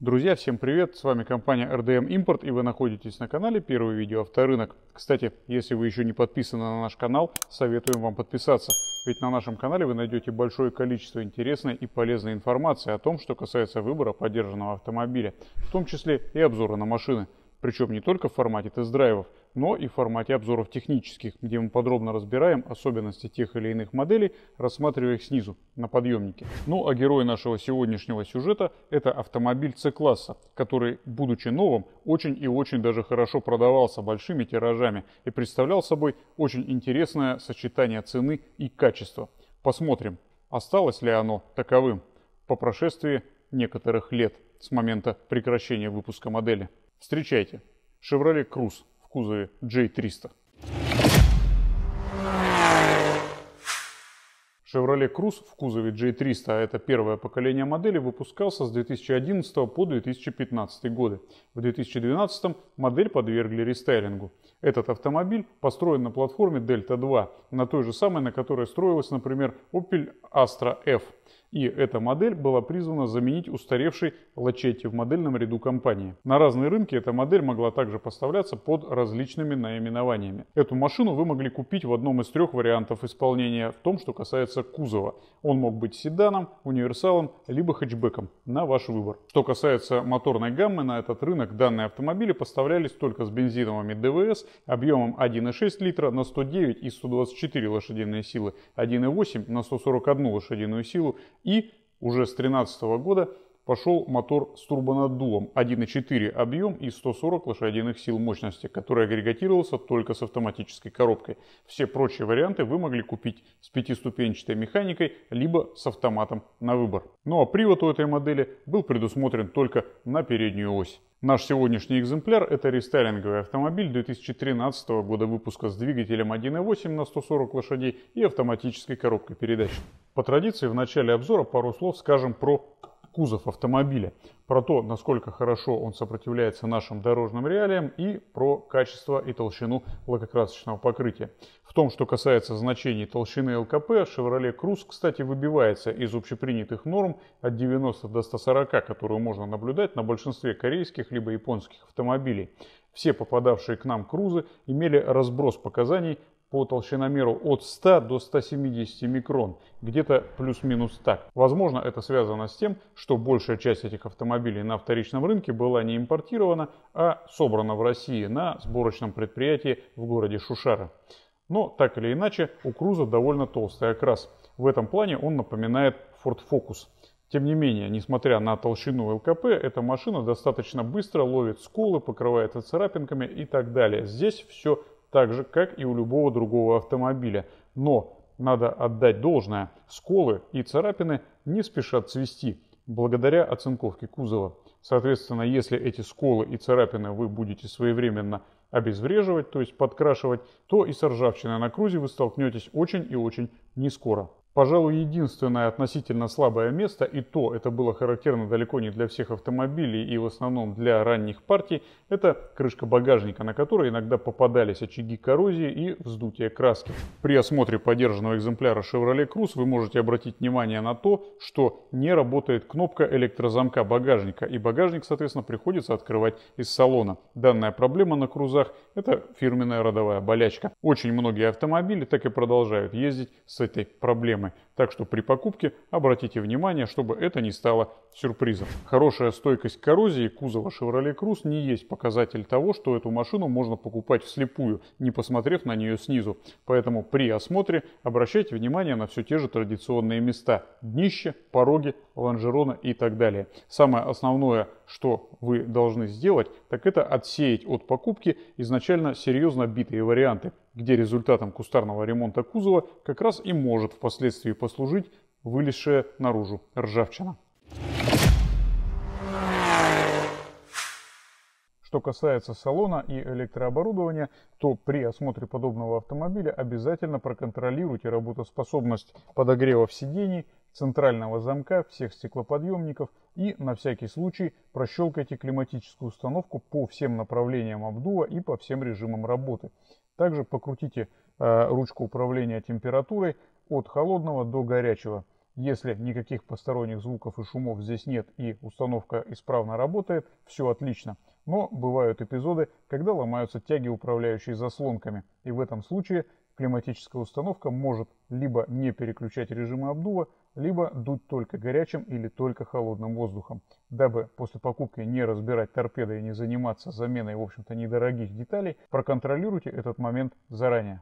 Друзья, всем привет! С вами компания RDM Import и вы находитесь на канале Первый видео авторынок. Кстати, если вы еще не подписаны на наш канал, советуем вам подписаться. Ведь на нашем канале вы найдете большое количество интересной и полезной информации о том, что касается выбора поддержанного автомобиля, в том числе и обзора на машины. Причем не только в формате тест-драйвов, но и в формате обзоров технических, где мы подробно разбираем особенности тех или иных моделей, рассматривая их снизу, на подъемнике. Ну а герой нашего сегодняшнего сюжета – это автомобиль C-класса, который, будучи новым, очень и очень даже хорошо продавался большими тиражами и представлял собой очень интересное сочетание цены и качества. Посмотрим, осталось ли оно таковым по прошествии некоторых лет с момента прекращения выпуска модели. Встречайте, Chevrolet Cruze кузове J300. Chevrolet Cruze в кузове J300, а это первое поколение модели, выпускался с 2011 по 2015 годы. В 2012 модель подвергли рестайлингу. Этот автомобиль построен на платформе Delta 2, на той же самой, на которой строилась, например, Opel Astra F – и эта модель была призвана заменить устаревший Лачетти в модельном ряду компании. На разные рынки эта модель могла также поставляться под различными наименованиями. Эту машину вы могли купить в одном из трех вариантов исполнения в том, что касается кузова. Он мог быть седаном, универсалом, либо хэтчбеком, на ваш выбор. Что касается моторной гаммы, на этот рынок данные автомобили поставлялись только с бензиновыми ДВС объемом 1,6 литра на 109 и 124 лошадиные силы, 1,8 на 141 лошадиную силу и уже с 2013 года пошел мотор с турбонаддувом 1.4 объем и 140 лошадиных сил мощности, который агрегатировался только с автоматической коробкой. Все прочие варианты вы могли купить с пятиступенчатой механикой, либо с автоматом на выбор. Ну а привод у этой модели был предусмотрен только на переднюю ось. Наш сегодняшний экземпляр – это рестайлинговый автомобиль 2013 года выпуска с двигателем 1.8 на 140 лошадей и автоматической коробкой передач. По традиции в начале обзора пару слов скажем про кузов автомобиля, про то, насколько хорошо он сопротивляется нашим дорожным реалиям и про качество и толщину лакокрасочного покрытия. В том, что касается значений толщины ЛКП, Chevrolet Cruze, кстати, выбивается из общепринятых норм от 90 до 140, которую можно наблюдать на большинстве корейских либо японских автомобилей. Все попадавшие к нам крузы имели разброс показаний по толщиномеру от 100 до 170 микрон, где-то плюс-минус так. Возможно, это связано с тем, что большая часть этих автомобилей на вторичном рынке была не импортирована, а собрана в России на сборочном предприятии в городе Шушара. Но так или иначе, у Круза довольно толстый окрас. В этом плане он напоминает Ford Focus. Тем не менее, несмотря на толщину ЛКП, эта машина достаточно быстро ловит сколы, покрывается царапинками и так далее. Здесь все так же, как и у любого другого автомобиля. Но надо отдать должное, сколы и царапины не спешат цвести благодаря оцинковке кузова. Соответственно, если эти сколы и царапины вы будете своевременно обезвреживать, то есть подкрашивать, то и с ржавчиной на крузе вы столкнетесь очень и очень не скоро. Пожалуй, единственное относительно слабое место, и то это было характерно далеко не для всех автомобилей и в основном для ранних партий, это крышка багажника, на которой иногда попадались очаги коррозии и вздутия краски. При осмотре подержанного экземпляра Chevrolet Cruze вы можете обратить внимание на то, что не работает кнопка электрозамка багажника, и багажник, соответственно, приходится открывать из салона. Данная проблема на крузах – это фирменная родовая болячка. Очень многие автомобили так и продолжают ездить с этой проблемой программы. Так что при покупке обратите внимание, чтобы это не стало сюрпризом. Хорошая стойкость коррозии кузова Chevrolet Cruze не есть показатель того, что эту машину можно покупать вслепую, не посмотрев на нее снизу. Поэтому при осмотре обращайте внимание на все те же традиционные места. Днище, пороги, лонжерона и так далее. Самое основное, что вы должны сделать, так это отсеять от покупки изначально серьезно битые варианты где результатом кустарного ремонта кузова как раз и может впоследствии послужить вылезшая наружу ржавчина. Что касается салона и электрооборудования, то при осмотре подобного автомобиля обязательно проконтролируйте работоспособность подогревов сидений, центрального замка, всех стеклоподъемников и на всякий случай прощелкайте климатическую установку по всем направлениям обдува и по всем режимам работы. Также покрутите э, ручку управления температурой от холодного до горячего. Если никаких посторонних звуков и шумов здесь нет и установка исправно работает, все отлично. Но бывают эпизоды, когда ломаются тяги, управляющие заслонками. И в этом случае климатическая установка может либо не переключать режимы обдува, либо дуть только горячим или только холодным воздухом. Дабы после покупки не разбирать торпеды и не заниматься заменой, в общем-то, недорогих деталей, проконтролируйте этот момент заранее.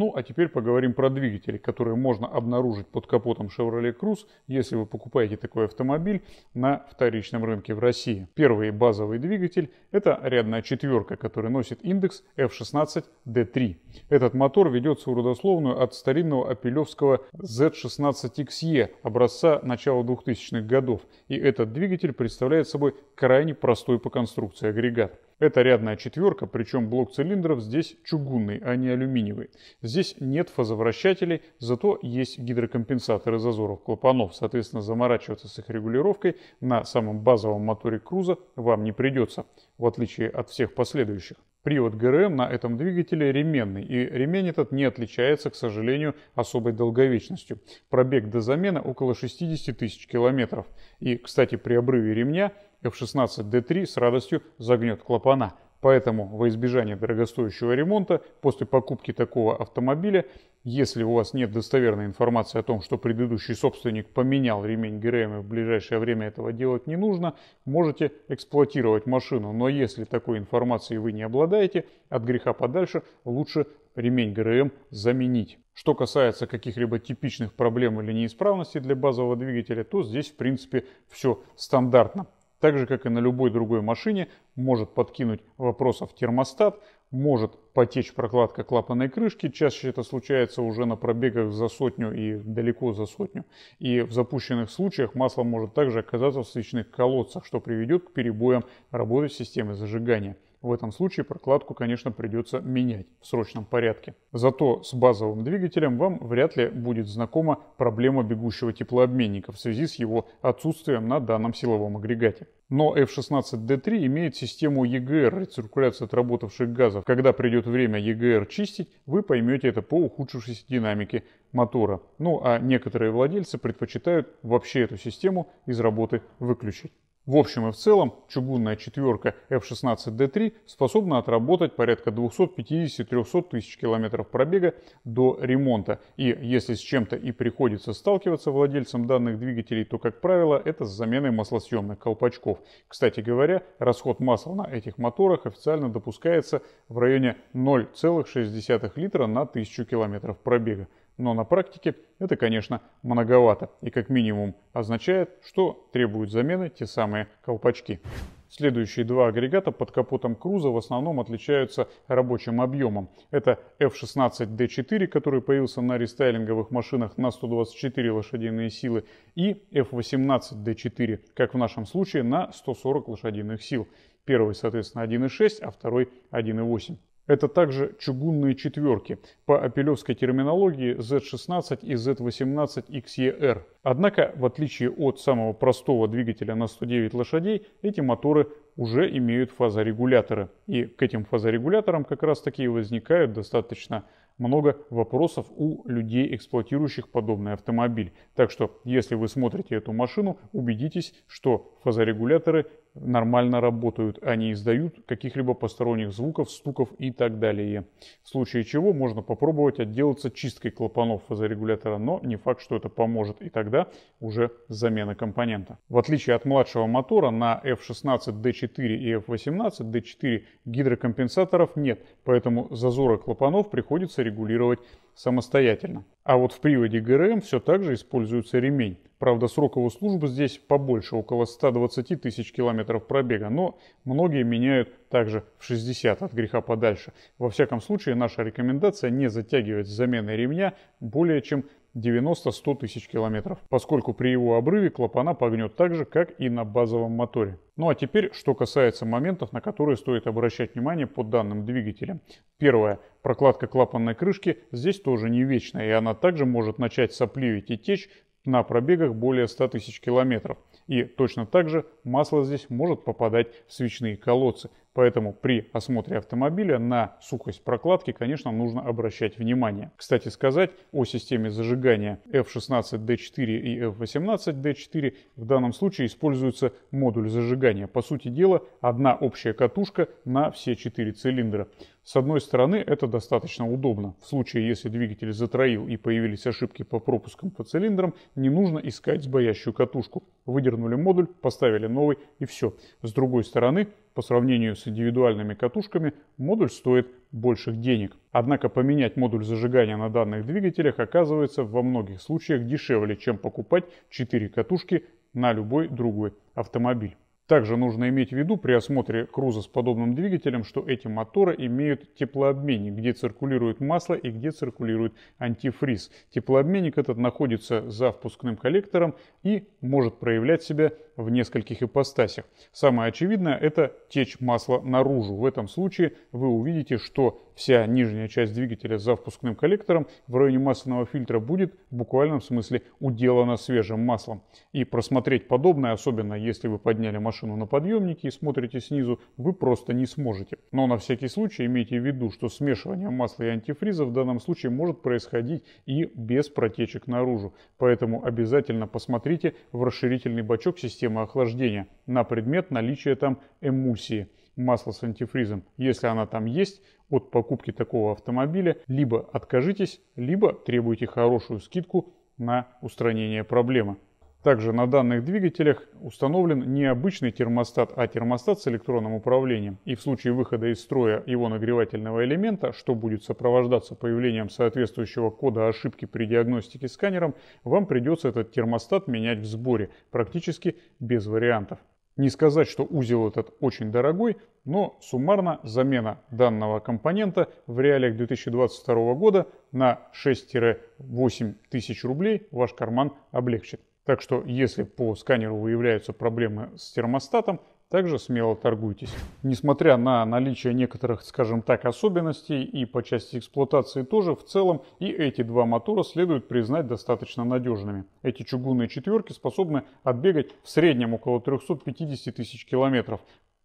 Ну а теперь поговорим про двигатели, которые можно обнаружить под капотом Chevrolet Cruze, если вы покупаете такой автомобиль на вторичном рынке в России. Первый базовый двигатель – это рядная четверка, который носит индекс F16D3. Этот мотор ведется в родословную от старинного апелевского Z16XE образца начала 2000-х годов. И этот двигатель представляет собой крайне простой по конструкции агрегат. Это рядная четверка, причем блок цилиндров здесь чугунный, а не алюминиевый. Здесь нет фазовращателей, зато есть гидрокомпенсаторы зазоров клапанов. Соответственно, заморачиваться с их регулировкой на самом базовом моторе Круза вам не придется, в отличие от всех последующих. Привод ГРМ на этом двигателе ременный, и ремень этот не отличается, к сожалению, особой долговечностью. Пробег до замены около 60 тысяч километров. И, кстати, при обрыве ремня F16D3 с радостью загнет клапана. Поэтому во избежание дорогостоящего ремонта после покупки такого автомобиля, если у вас нет достоверной информации о том, что предыдущий собственник поменял ремень ГРМ и в ближайшее время этого делать не нужно, можете эксплуатировать машину. Но если такой информацией вы не обладаете, от греха подальше лучше ремень ГРМ заменить. Что касается каких-либо типичных проблем или неисправностей для базового двигателя, то здесь в принципе все стандартно. Так же, как и на любой другой машине, может подкинуть вопросов термостат, может потечь прокладка клапанной крышки, чаще это случается уже на пробегах за сотню и далеко за сотню. И в запущенных случаях масло может также оказаться в свечных колодцах, что приведет к перебоям работы системы зажигания. В этом случае прокладку, конечно, придется менять в срочном порядке. Зато с базовым двигателем вам вряд ли будет знакома проблема бегущего теплообменника в связи с его отсутствием на данном силовом агрегате. Но F16D3 имеет систему EGR, рециркуляции отработавших газов. Когда придет время EGR чистить, вы поймете это по ухудшившейся динамике мотора. Ну а некоторые владельцы предпочитают вообще эту систему из работы выключить. В общем и в целом, чугунная четверка F16D3 способна отработать порядка 250-300 тысяч километров пробега до ремонта. И если с чем-то и приходится сталкиваться владельцам данных двигателей, то, как правило, это с заменой маслосъемных колпачков. Кстати говоря, расход масла на этих моторах официально допускается в районе 0,6 литра на 1000 километров пробега. Но на практике это, конечно, многовато и как минимум означает, что требуют замены те самые колпачки. Следующие два агрегата под капотом Круза в основном отличаются рабочим объемом. Это F16D4, который появился на рестайлинговых машинах на 124 лошадиные силы, и F18D4, как в нашем случае, на 140 лошадиных сил. Первый, соответственно, 1.6, а второй 1.8. Это также чугунные четверки, по апелевской терминологии Z16 и Z18XER. Однако, в отличие от самого простого двигателя на 109 лошадей, эти моторы уже имеют фазорегуляторы. И к этим фазорегуляторам как раз таки возникают достаточно много вопросов у людей, эксплуатирующих подобный автомобиль. Так что, если вы смотрите эту машину, убедитесь, что фазорегуляторы нормально работают, а не издают каких-либо посторонних звуков, стуков и так далее. В случае чего можно попробовать отделаться чисткой клапанов фазорегулятора, но не факт, что это поможет, и тогда уже замена компонента. В отличие от младшего мотора на F16D4 и F18D4 гидрокомпенсаторов нет, поэтому зазоры клапанов приходится регулировать самостоятельно. А вот в приводе ГРМ все так же используется ремень. Правда, срок его службы здесь побольше, около 120 тысяч километров пробега, но многие меняют также в 60 от греха подальше. Во всяком случае, наша рекомендация не затягивать с заменой ремня более чем 90-100 тысяч километров, поскольку при его обрыве клапана погнет так же, как и на базовом моторе. Ну а теперь, что касается моментов, на которые стоит обращать внимание по данным двигателя. Первое. Прокладка клапанной крышки здесь тоже не вечная, и она также может начать сопливить и течь на пробегах более 100 тысяч километров. И точно так же масло здесь может попадать в свечные колодцы. Поэтому при осмотре автомобиля на сухость прокладки, конечно, нужно обращать внимание. Кстати сказать о системе зажигания F16D4 и F18D4 в данном случае используется модуль зажигания. По сути дела, одна общая катушка на все четыре цилиндра. С одной стороны, это достаточно удобно. В случае, если двигатель затроил и появились ошибки по пропускам по цилиндрам, не нужно искать сбоящую катушку. Выдернули модуль, поставили новый и все. С другой стороны, по сравнению с индивидуальными катушками, модуль стоит больших денег. Однако поменять модуль зажигания на данных двигателях оказывается во многих случаях дешевле, чем покупать 4 катушки на любой другой автомобиль. Также нужно иметь в виду при осмотре круза с подобным двигателем, что эти моторы имеют теплообменник, где циркулирует масло и где циркулирует антифриз. Теплообменник этот находится за впускным коллектором и может проявлять себя в нескольких ипостасях. Самое очевидное – это течь масла наружу. В этом случае вы увидите, что вся нижняя часть двигателя за впускным коллектором в районе масляного фильтра будет в буквальном смысле уделана свежим маслом. И просмотреть подобное, особенно если вы подняли машину на подъемнике и смотрите снизу, вы просто не сможете. Но на всякий случай имейте в виду, что смешивание масла и антифриза в данном случае может происходить и без протечек наружу. Поэтому обязательно посмотрите в расширительный бачок системы охлаждения на предмет наличия там эмульсии масла с антифризом. Если она там есть, от покупки такого автомобиля либо откажитесь, либо требуйте хорошую скидку на устранение проблемы. Также на данных двигателях установлен не обычный термостат, а термостат с электронным управлением. И в случае выхода из строя его нагревательного элемента, что будет сопровождаться появлением соответствующего кода ошибки при диагностике сканером, вам придется этот термостат менять в сборе, практически без вариантов. Не сказать, что узел этот очень дорогой, но суммарно замена данного компонента в реалиях 2022 года на 6-8 тысяч рублей ваш карман облегчит. Так что если по сканеру выявляются проблемы с термостатом, также смело торгуйтесь. Несмотря на наличие некоторых, скажем так, особенностей и по части эксплуатации тоже, в целом и эти два мотора следует признать достаточно надежными. Эти чугунные четверки способны отбегать в среднем около 350 тысяч километров,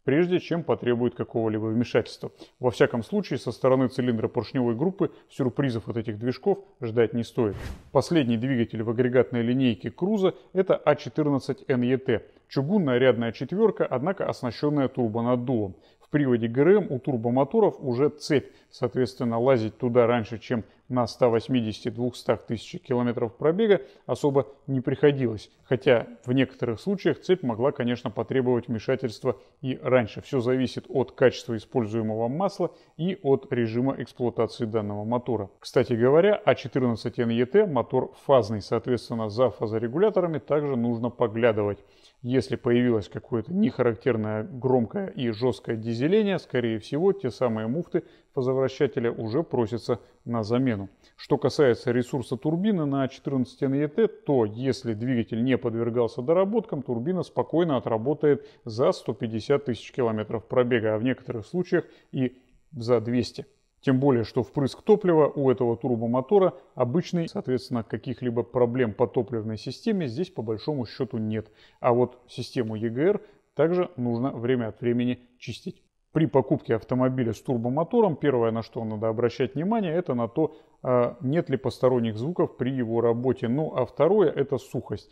прежде чем потребует какого-либо вмешательства. Во всяком случае, со стороны цилиндра поршневой группы сюрпризов от этих движков ждать не стоит. Последний двигатель в агрегатной линейке Круза – это А14NET. Чугунная рядная четверка, однако оснащенная турбонаддувом. В приводе ГРМ у турбомоторов уже цепь, соответственно, лазить туда раньше, чем на 180-200 тысяч километров пробега особо не приходилось. Хотя в некоторых случаях цепь могла, конечно, потребовать вмешательства и раньше. Все зависит от качества используемого масла и от режима эксплуатации данного мотора. Кстати говоря, А14NET мотор фазный, соответственно, за фазорегуляторами также нужно поглядывать. Если появилось какое-то нехарактерное громкое и жесткое дизеление, скорее всего, те самые муфты фазовращателя уже просятся на замену. Что касается ресурса турбины на 14 NET, то если двигатель не подвергался доработкам, турбина спокойно отработает за 150 тысяч километров пробега, а в некоторых случаях и за 200. Тем более, что впрыск топлива у этого турбомотора обычный, соответственно, каких-либо проблем по топливной системе здесь по большому счету нет. А вот систему EGR также нужно время от времени чистить. При покупке автомобиля с турбомотором первое, на что надо обращать внимание, это на то, а, нет ли посторонних звуков при его работе. Ну а второе это сухость.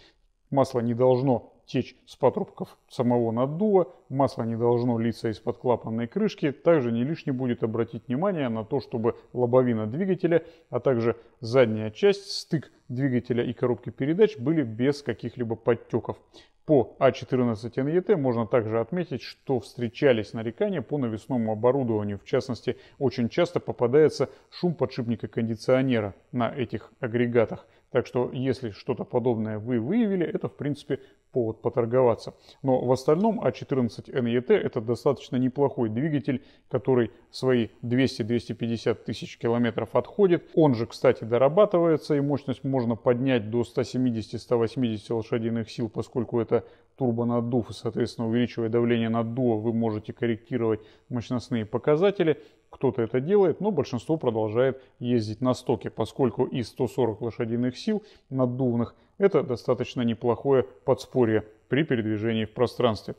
Масло не должно течь с патрубков самого наддува, масло не должно литься из-под клапанной крышки. Также не лишне будет обратить внимание на то, чтобы лобовина двигателя, а также задняя часть, стык двигателя и коробки передач были без каких-либо подтеков. По А14НЕТ можно также отметить, что встречались нарекания по навесному оборудованию. В частности, очень часто попадается шум подшипника кондиционера на этих агрегатах. Так что, если что-то подобное вы выявили, это в принципе повод поторговаться. Но в остальном А14 NET это достаточно неплохой двигатель, который свои 200-250 тысяч километров отходит. Он же, кстати, дорабатывается и мощность можно поднять до 170-180 лошадиных сил, поскольку это турбонаддув и, соответственно, увеличивая давление наддува, вы можете корректировать мощностные показатели. Кто-то это делает, но большинство продолжает ездить на стоке, поскольку и 140 лошадиных сил наддувных – это достаточно неплохое подспорье при передвижении в пространстве.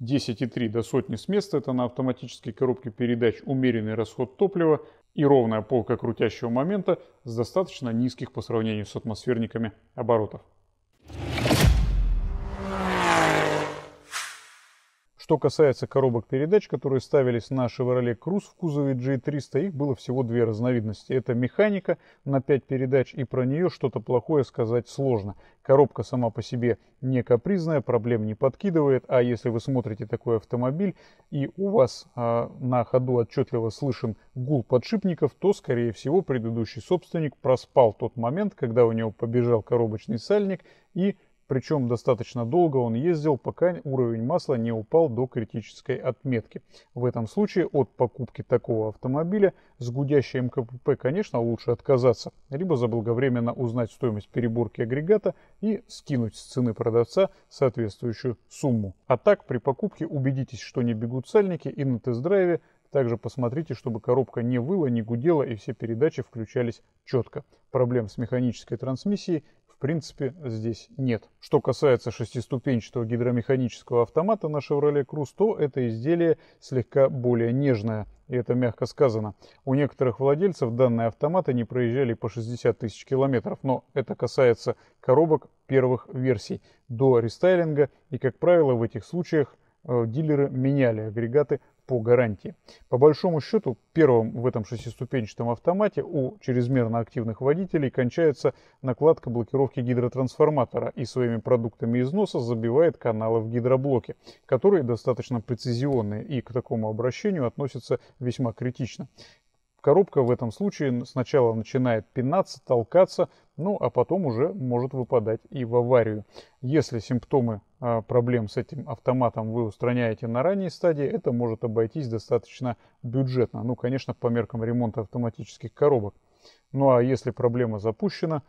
10,3 до сотни с места, это на автоматической коробке передач умеренный расход топлива и ровная полка крутящего момента с достаточно низких по сравнению с атмосферниками оборотов. Что касается коробок передач, которые ставились на Chevrolet Cruze в кузове G300, их было всего две разновидности. Это механика на 5 передач, и про нее что-то плохое сказать сложно. Коробка сама по себе не капризная, проблем не подкидывает, а если вы смотрите такой автомобиль и у вас а, на ходу отчетливо слышен гул подшипников, то, скорее всего, предыдущий собственник проспал тот момент, когда у него побежал коробочный сальник и причем достаточно долго он ездил, пока уровень масла не упал до критической отметки. В этом случае от покупки такого автомобиля с гудящей МКПП, конечно, лучше отказаться, либо заблаговременно узнать стоимость переборки агрегата и скинуть с цены продавца соответствующую сумму. А так, при покупке убедитесь, что не бегут сальники и на тест-драйве также посмотрите, чтобы коробка не выла, не гудела и все передачи включались четко. Проблем с механической трансмиссией в принципе здесь нет. Что касается шестиступенчатого гидромеханического автомата на Chevrolet Cruze, то это изделие слегка более нежное. И это мягко сказано. У некоторых владельцев данные автоматы не проезжали по 60 тысяч километров, но это касается коробок первых версий до рестайлинга. И, как правило, в этих случаях э, дилеры меняли агрегаты по гарантии. По большому счету, первым в этом шестиступенчатом автомате у чрезмерно активных водителей кончается накладка блокировки гидротрансформатора и своими продуктами износа забивает каналы в гидроблоке, которые достаточно прецизионные и к такому обращению относятся весьма критично. Коробка в этом случае сначала начинает пинаться, толкаться, ну а потом уже может выпадать и в аварию. Если симптомы а, проблем с этим автоматом вы устраняете на ранней стадии, это может обойтись достаточно бюджетно. Ну, конечно, по меркам ремонта автоматических коробок. Ну а если проблема запущена,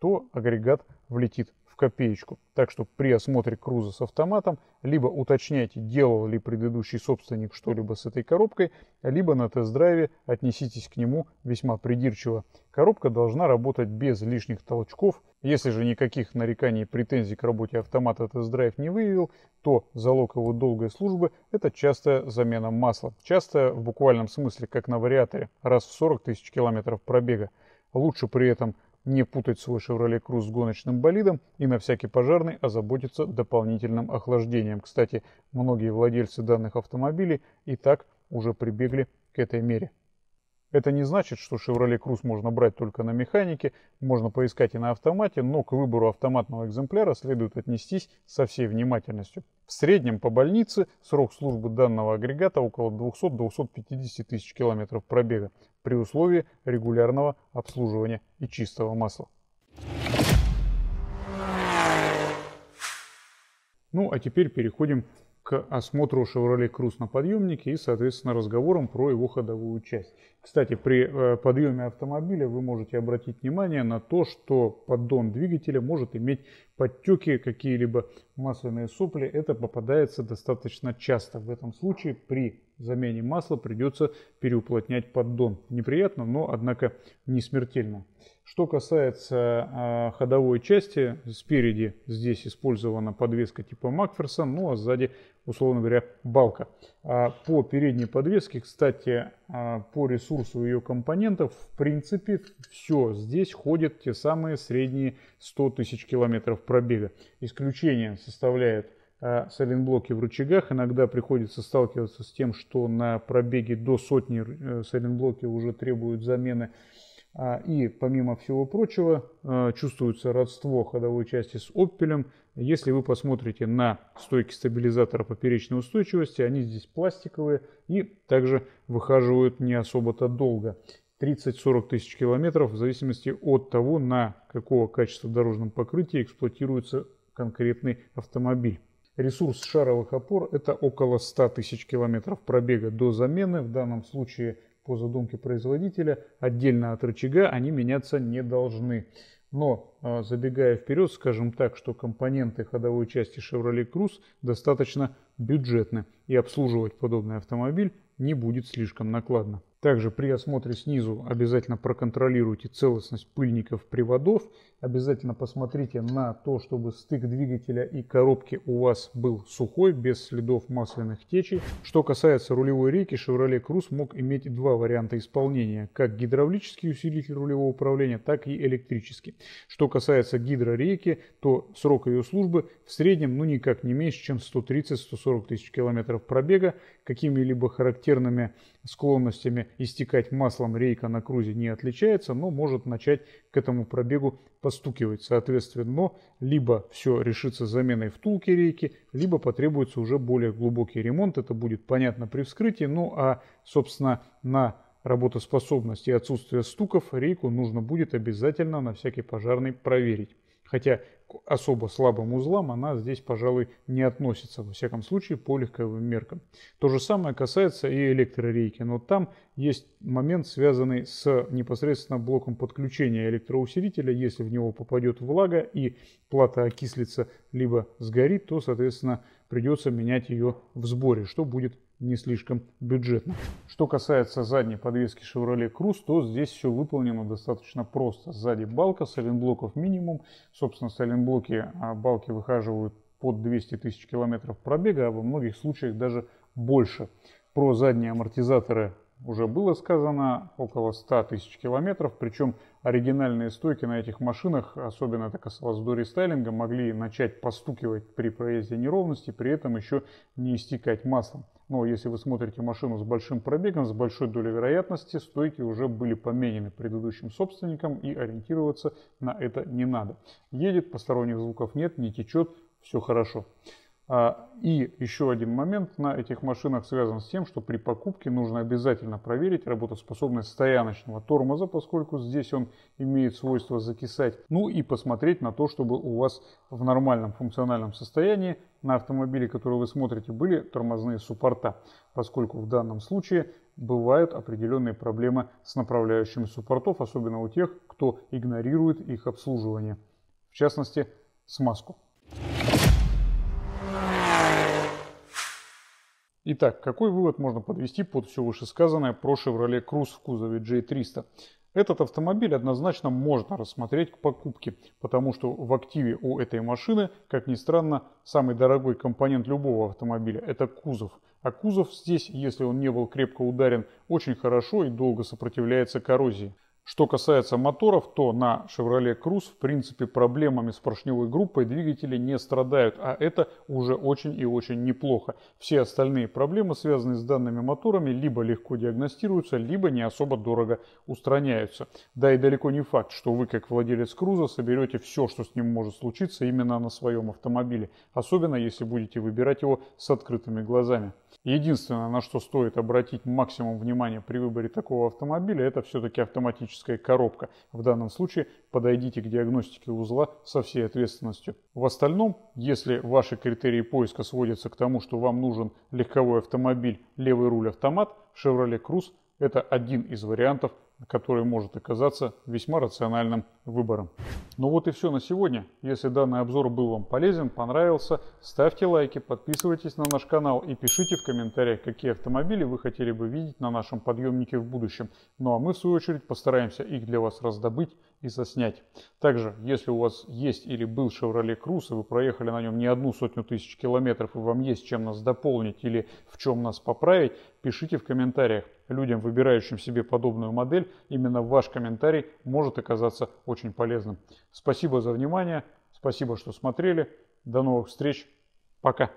то агрегат влетит в копеечку. Так что при осмотре круза с автоматом либо уточняйте, делал ли предыдущий собственник что-либо с этой коробкой, либо на тест-драйве отнеситесь к нему весьма придирчиво. Коробка должна работать без лишних толчков. Если же никаких нареканий и претензий к работе автомата тест-драйв не выявил, то залог его долгой службы – это частая замена масла. Часто в буквальном смысле, как на вариаторе, раз в 40 тысяч километров пробега. Лучше при этом не путать свой Chevrolet Cruze с гоночным болидом и на всякий пожарный озаботиться дополнительным охлаждением. Кстати, многие владельцы данных автомобилей и так уже прибегли к этой мере. Это не значит, что Chevrolet Cruze можно брать только на механике, можно поискать и на автомате, но к выбору автоматного экземпляра следует отнестись со всей внимательностью. В среднем по больнице срок службы данного агрегата около 200-250 тысяч километров пробега при условии регулярного обслуживания и чистого масла. Ну а теперь переходим к осмотру Chevrolet Cruze на подъемнике и, соответственно, разговорам про его ходовую часть. Кстати, при э, подъеме автомобиля вы можете обратить внимание на то, что поддон двигателя может иметь подтеки, какие-либо масляные сопли. Это попадается достаточно часто. В этом случае при замене масла придется переуплотнять поддон. Неприятно, но, однако, не смертельно. Что касается э, ходовой части, спереди здесь использована подвеска типа Макферсон, ну а сзади, условно говоря, балка. А по передней подвеске, кстати, э, по ресурсу ее компонентов, в принципе, все здесь ходят те самые средние 100 тысяч километров пробега. Исключение составляет сайлентблоки в рычагах. Иногда приходится сталкиваться с тем, что на пробеге до сотни э, сайлентблоки уже требуют замены а, и помимо всего прочего а, чувствуется родство ходовой части с опелем. Если вы посмотрите на стойки стабилизатора поперечной устойчивости, они здесь пластиковые и также выхаживают не особо-то долго. 30-40 тысяч километров в зависимости от того, на какого качества дорожном покрытии эксплуатируется конкретный автомобиль. Ресурс шаровых опор это около 100 тысяч километров пробега до замены. В данном случае по задумке производителя отдельно от рычага они меняться не должны. Но а, забегая вперед, скажем так, что компоненты ходовой части Chevrolet Cruze достаточно бюджетны и обслуживать подобный автомобиль не будет слишком накладно. Также при осмотре снизу обязательно проконтролируйте целостность пыльников приводов. Обязательно посмотрите на то, чтобы стык двигателя и коробки у вас был сухой, без следов масляных течей. Что касается рулевой рейки, Chevrolet Cruze мог иметь два варианта исполнения. Как гидравлический усилитель рулевого управления, так и электрический. Что касается гидрорейки, то срок ее службы в среднем ну никак не меньше, чем 130-140 тысяч километров пробега. Какими-либо характерными склонностями истекать маслом рейка на крузе не отличается, но может начать к этому пробегу постукивать. Соответственно, либо все решится заменой втулки рейки, либо потребуется уже более глубокий ремонт. Это будет понятно при вскрытии. Ну а, собственно, на работоспособность и отсутствие стуков рейку нужно будет обязательно на всякий пожарный проверить. Хотя особо слабым узлам она здесь, пожалуй, не относится, во всяком случае, по легковым меркам. То же самое касается и электрорейки, но там есть момент, связанный с непосредственно блоком подключения электроусилителя. Если в него попадет влага и плата окислится либо сгорит, то, соответственно, придется менять ее в сборе, что будет не слишком бюджетно. Что касается задней подвески Chevrolet Cruze, то здесь все выполнено достаточно просто. Сзади балка, сайлентблоков минимум. Собственно, сайлентблоки а, балки выхаживают под 200 тысяч километров пробега, а во многих случаях даже больше. Про задние амортизаторы уже было сказано, около 100 тысяч километров, причем оригинальные стойки на этих машинах, особенно это касалось до рестайлинга, могли начать постукивать при проезде неровности, при этом еще не истекать маслом. Но если вы смотрите машину с большим пробегом, с большой долей вероятности, стойки уже были поменены предыдущим собственником и ориентироваться на это не надо. Едет, посторонних звуков нет, не течет, все хорошо. А, и еще один момент на этих машинах связан с тем, что при покупке нужно обязательно проверить работоспособность стояночного тормоза, поскольку здесь он имеет свойство закисать. Ну и посмотреть на то, чтобы у вас в нормальном функциональном состоянии на автомобиле, который вы смотрите, были тормозные суппорта, поскольку в данном случае бывают определенные проблемы с направляющими суппортов, особенно у тех, кто игнорирует их обслуживание, в частности смазку. Итак, какой вывод можно подвести под все вышесказанное про Chevrolet Cruze в кузове J300? Этот автомобиль однозначно можно рассмотреть к покупке, потому что в активе у этой машины, как ни странно, самый дорогой компонент любого автомобиля – это кузов. А кузов здесь, если он не был крепко ударен, очень хорошо и долго сопротивляется коррозии. Что касается моторов, то на Chevrolet Cruze в принципе проблемами с поршневой группой двигатели не страдают, а это уже очень и очень неплохо. Все остальные проблемы, связанные с данными моторами, либо легко диагностируются, либо не особо дорого устраняются. Да и далеко не факт, что вы как владелец Круза соберете все, что с ним может случиться именно на своем автомобиле, особенно если будете выбирать его с открытыми глазами. Единственное, на что стоит обратить максимум внимания при выборе такого автомобиля, это все-таки автоматическая коробка. В данном случае подойдите к диагностике узла со всей ответственностью. В остальном, если ваши критерии поиска сводятся к тому, что вам нужен легковой автомобиль, левый руль автомат, Chevrolet Cruze – это один из вариантов который может оказаться весьма рациональным выбором. Ну вот и все на сегодня. Если данный обзор был вам полезен, понравился, ставьте лайки, подписывайтесь на наш канал и пишите в комментариях, какие автомобили вы хотели бы видеть на нашем подъемнике в будущем. Ну а мы в свою очередь постараемся их для вас раздобыть и заснять. Также, если у вас есть или был Chevrolet Cruze, и вы проехали на нем не одну сотню тысяч километров, и вам есть чем нас дополнить или в чем нас поправить, пишите в комментариях. Людям, выбирающим себе подобную модель, именно ваш комментарий может оказаться очень полезным. Спасибо за внимание, спасибо, что смотрели. До новых встреч. Пока.